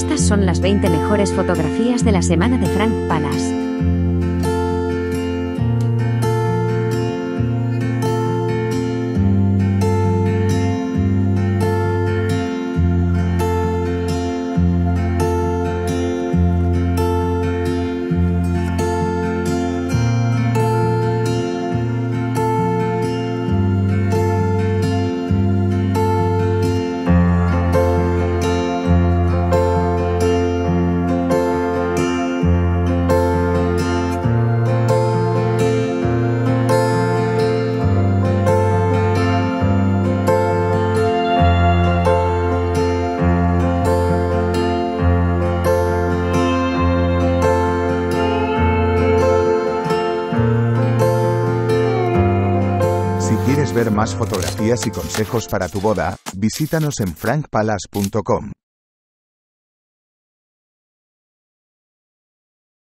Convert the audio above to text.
Estas son las 20 mejores fotografías de la semana de Frank Palace. Quieres ver más fotografías y consejos para tu boda, visítanos en frankpalace.com.